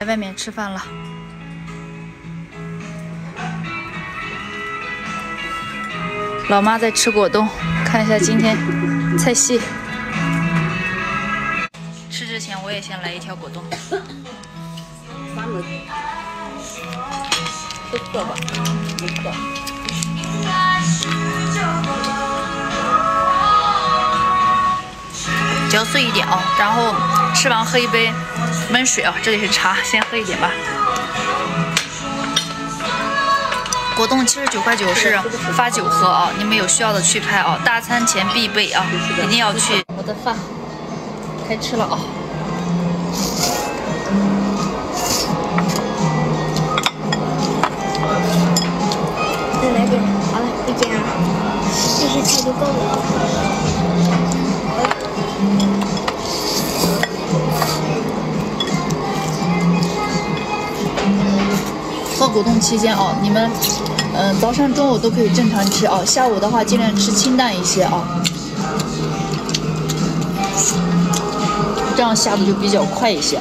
在外面吃饭了。老妈在吃果冻，看一下今天 菜系。吃之前我也先来一条果冻。三个，都错吧？没嚼碎一点啊，然后吃完喝一杯温水啊，这里是茶，先喝一点吧。果冻七十九块九是发酒喝啊，你们有需要的去拍啊，大餐前必备啊，一定要去。我的饭开吃了啊。再来点，好了，一点啊，这些菜就够了。喝果冻期间啊，你们嗯早上、中午都可以正常吃啊，下午的话尽量吃清淡一些啊，这样下的就比较快一些。